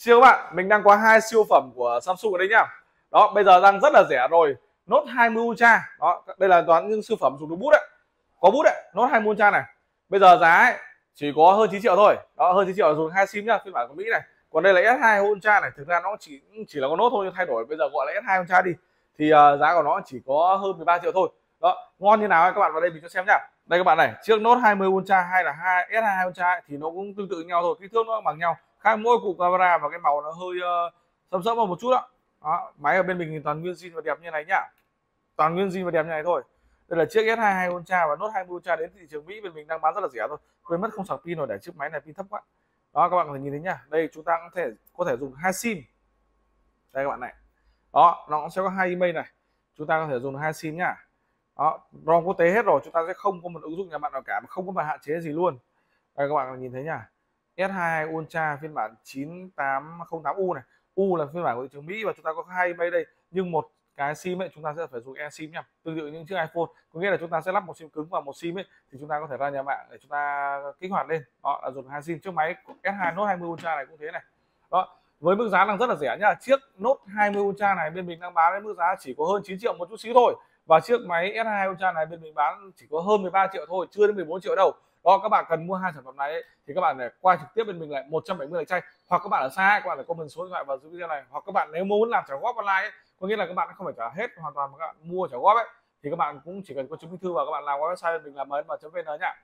siêu các bạn mình đang có hai siêu phẩm của Samsung ở đây nhá. Đó bây giờ đang rất là rẻ rồi. Note 20 Ultra. Đó đây là toàn những siêu phẩm dùng được bút đấy. Có bút đấy Note 20 Ultra này. Bây giờ giá ấy, chỉ có hơn 9 triệu thôi. Đó hơn 9 triệu dùng hai sim nhá phiên bản của Mỹ này. Còn đây là S2 Ultra này thực ra nó chỉ chỉ là con Note thôi nhưng thay đổi. Bây giờ gọi là S2 Ultra đi. Thì uh, giá của nó chỉ có hơn 13 triệu thôi. Đó ngon như nào các bạn vào đây mình cho xem nhá. Đây các bạn này chiếc Note 20 Ultra hay là 2 S2 Ultra thì nó cũng tương tự nhau thôi. Kích thước nó bằng nhau khác mỗi cục camera và cái màu nó hơi uh, sẫm sẫm một chút đó. đó máy ở bên mình thì toàn nguyên zin và đẹp như này nhá. Toàn nguyên zin và đẹp như này thôi. Đây là chiếc S22 Ultra và Note 20 Ultra đến thị trường Mỹ bên mình đang bán rất là rẻ thôi. Quên mất không sạc pin rồi để chiếc máy này pin thấp quá. Đó các bạn có thể nhìn thấy nhá. Đây chúng ta có thể có thể dùng hai sim. Đây các bạn này. Đó nó sẽ có hai email này. Chúng ta có thể dùng hai sim nhá. Đó ROM quốc tế hết rồi chúng ta sẽ không có một ứng dụng nhà bạn nào cả mà không có một hạn chế gì luôn. Đây các bạn nhìn thấy nhá. S22 Ultra phiên bản 9808U này. U là phiên bản của thị trường Mỹ và chúng ta có hai máy đây, nhưng một cái sim ấy, chúng ta sẽ phải dùng eSIM nhá. Tương tự những chiếc iPhone, có nghĩa là chúng ta sẽ lắp một sim cứng và một sim ấy, thì chúng ta có thể ra nhà mạng để chúng ta kích hoạt lên. Đó, là dùng hai sim. Chiếc máy S2 Note 20 Ultra này cũng thế này. Đó, với mức giá đang rất là rẻ nhá. Chiếc Note 20 Ultra này bên mình đang bán với mức giá chỉ có hơn 9 triệu một chút xíu thôi và chiếc máy S2 Ultra này bên mình bán chỉ có hơn 13 triệu thôi, chưa đến 14 triệu đâu đó các bạn cần mua hai sản phẩm này thì các bạn để qua trực tiếp bên mình lại 170 lượt chay hoặc các bạn ở xa các bạn để comment số điện thoại vào dưới video này. Hoặc các bạn nếu muốn làm trả góp online ấy, có nghĩa là các bạn không phải trả hết hoàn toàn mà các bạn mua trả góp ấy thì các bạn cũng chỉ cần có chứng minh thư và các bạn làm qua website mình làm mến và vn nhá